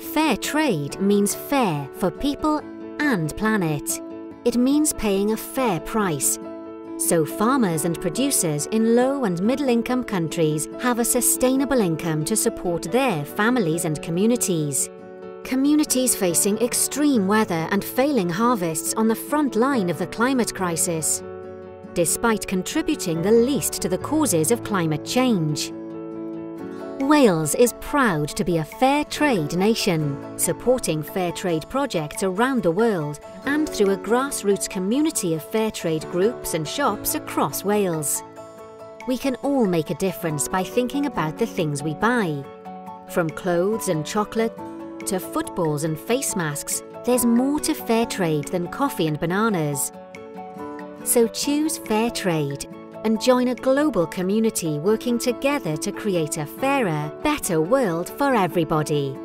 Fair trade means fair for people and planet. It means paying a fair price. So farmers and producers in low and middle income countries have a sustainable income to support their families and communities. Communities facing extreme weather and failing harvests on the front line of the climate crisis, despite contributing the least to the causes of climate change. Wales is proud to be a fair trade nation, supporting fair trade projects around the world and through a grassroots community of fair trade groups and shops across Wales. We can all make a difference by thinking about the things we buy. From clothes and chocolate to footballs and face masks, there's more to fair trade than coffee and bananas. So choose fair trade and join a global community working together to create a fairer, better world for everybody.